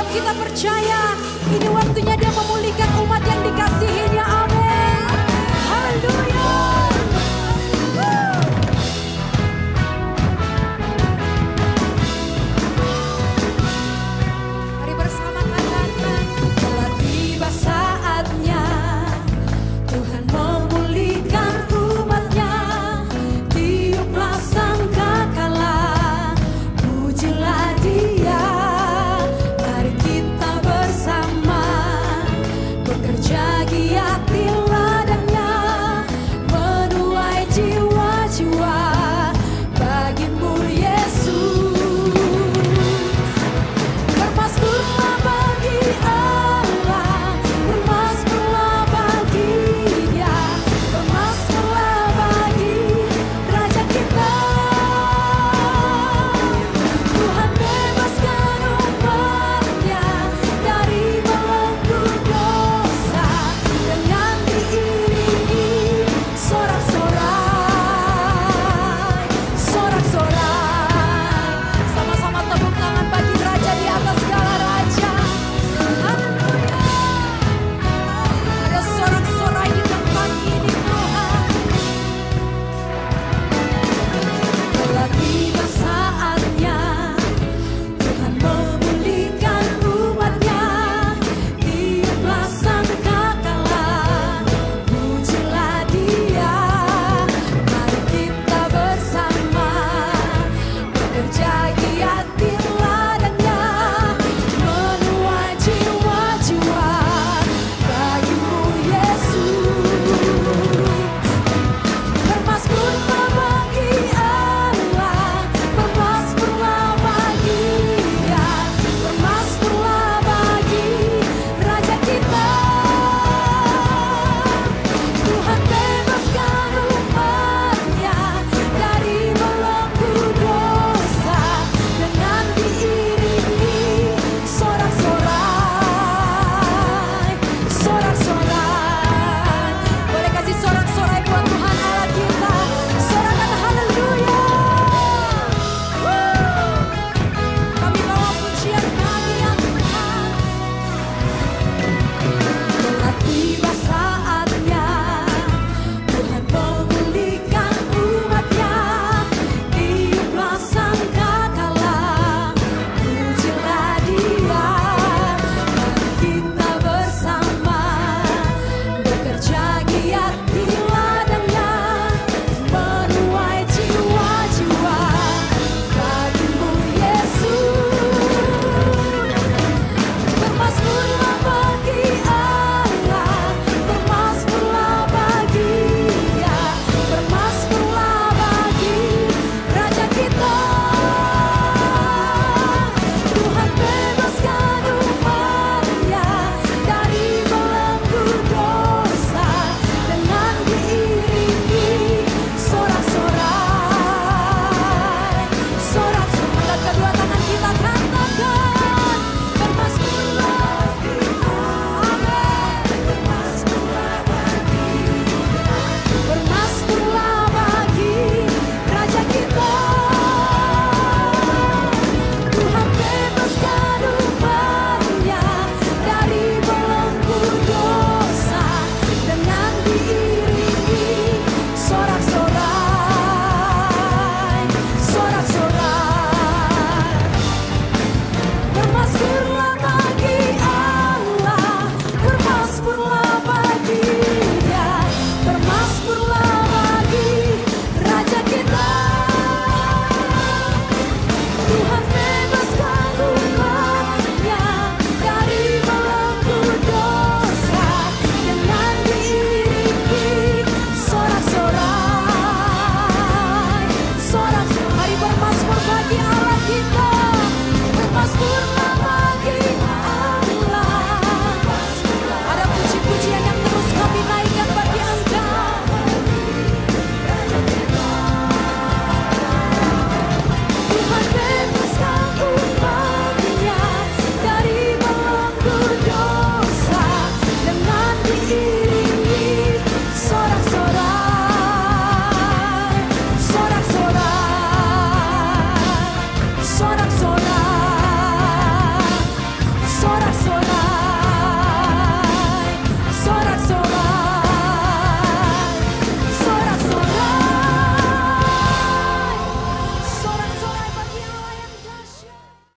Sebab kita percaya ini waktunya dia memulihkan.